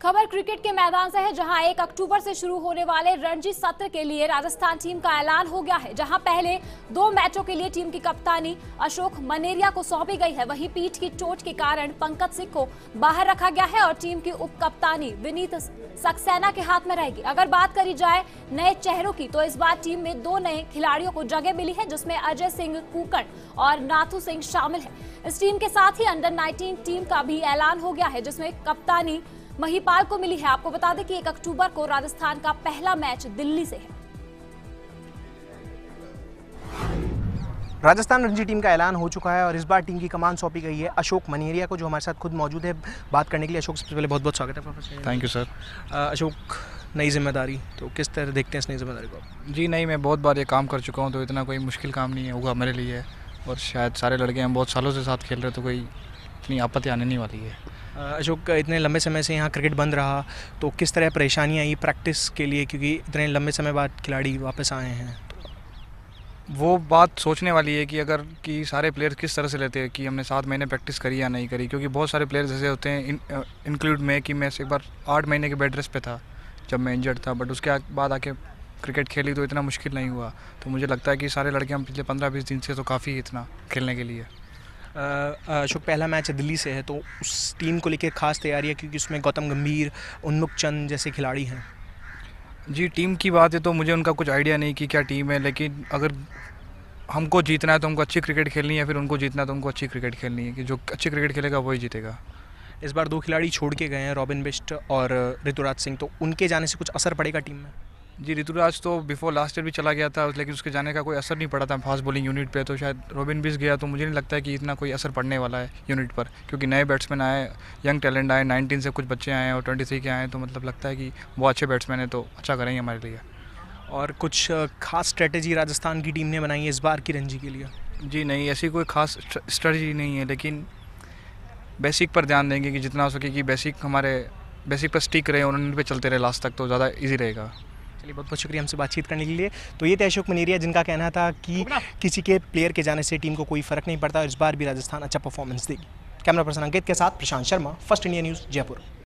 खबर क्रिकेट के मैदान से है, जहाँ एक अक्टूबर से शुरू होने वाले रणजी सत्र के लिए राजस्थान टीम का ऐलान हो गया है, जहाँ पहले दो मैचों के लिए टीम की कप्तानी अशोक मनेरिया को सौंपी गई है। वहीं पीठ की चोट के कारण पंकज सिंह को बाहर रखा गया है और टीम की उप कप्तानी विनीत सक्सेना के हाथ में रहेगी। अगर बात करी जाए नए चेहरों की तो इस बार टीम में दो नए खिलाड़ियों को जगह मिली है, जिसमें अजय सिंह कुकड़ और नाथू सिंह शामिल है। इस टीम के साथ ही अंडर 19 टीम का भी ऐलान हो गया है, जिसमें कप्तानी महिपाल को मिली है। आपको बता दें कि एक अक्टूबर को राजस्थान का पहला मैच दिल्ली से है। राजस्थान रणजी टीम का ऐलान हो चुका है और इस बार टीम की कमान सौंपी गई है अशोक मनेरिया को जो हमारे साथ खुद मौजूद है। बात करने के लिए अशोक सबसे पहले बहुत बहुत स्वागत है professor thank you sir Ashok नई ज़िम्मेदारी तो किस तरह देखते हैं इस नई ज़िम्मेदारी को जी नहीं मैं बहुत बार ये काम कर चुका हूँ तो इतना कोई मुश्किल काम नहीं है होगा मेरे लिए। और शायद सारे लड़के हम बहुत सालों से साथ खेल रहे तो कोई इतनी आपत्ति आने नहीं वाली है। अशोक, इतने लंबे समय से यहाँ क्रिकेट बंद रहा तो किस तरह परेशानियाँ आई प्रैक्टिस के लिए? क्योंकि इतने लंबे समय बाद खिलाड़ी वापस आए हैं। वो बात सोचने वाली है कि अगर, कि सारे प्लेयर्स किस तरह से लेते हैं कि हमने सात महीने प्रैक्टिस करी या नहीं करी? क्योंकि बहुत सारे प्लेयर्स ऐसे होते हैं इंक्लूड में कि मैं एक बार आठ महीने के बेड रेस्ट पे था, जब मैं इंजर्ड था बट उसके बाद आके क्रिकेट खेली तो इतना मुश्किल नहीं हुआ। तो मुझे लगता है कि सारे लड़के हम पिछले पंद्रह बीस दिन से तो काफ़ी इतना खेलने के लिए। अशोक पहला मैच दिल्ली से है तो उस टीम को लेकर खास तैयारी है क्योंकि उसमें गौतम गंभीर उन्मुख चंद जैसे खिलाड़ी हैं। जी टीम की बात है तो मुझे उनका कुछ आइडिया नहीं कि क्या टीम है लेकिन अगर हमको जीतना है तो हमको अच्छी क्रिकेट खेलनी है फिर उनको जीतना है तो उनको अच्छी क्रिकेट खेलनी है कि जो अच्छी क्रिकेट खेलेगा वही जीतेगा। इस बार दो खिलाड़ी छोड़ के गए हैं रॉबिन बिस्ट और ऋतुराज सिंह तो उनके जाने से कुछ असर पड़ेगा टीम में? जी ऋतुराज तो बिफोर लास्ट ईयर भी चला गया था लेकिन उसके जाने का कोई असर नहीं पड़ा था फास्ट बॉलिंग यूनिट पे तो शायद रोबिन बिस गया तो मुझे नहीं लगता है कि इतना कोई असर पड़ने वाला है यूनिट पर क्योंकि नए बैट्समैन आए यंग टैलेंट आए 19 से कुछ बच्चे आए और 23 के आए तो मतलब लगता है कि वो अच्छे बैट्समैन हैं तो अच्छा करेंगे हमारे लिए। और कुछ खास स्ट्रेटेजी राजस्थान की टीम ने बनाई है इस बार की रणजी के लिए? जी नहीं ऐसी कोई खास स्ट्रेटजी नहीं है लेकिन बेसिक पर ध्यान देंगे कि जितना हो सके कि बेसिक हमारे बेसिक पर स्टिक रहे और उन पे चलते रहे लास्ट तक तो ज़्यादा ईजी रहेगा। चलिए बहुत बहुत शुक्रिया हमसे बातचीत करने के लिए। तो ये थे अशोक मनेरिया जिनका कहना था कि किसी के प्लेयर के जाने से टीम को कोई फ़र्क नहीं पड़ता और इस बार भी राजस्थान अच्छा परफॉर्मेंस देगी। कैमरा पर्सन अंकित के साथ Prashant Sharma first India news Jaipur.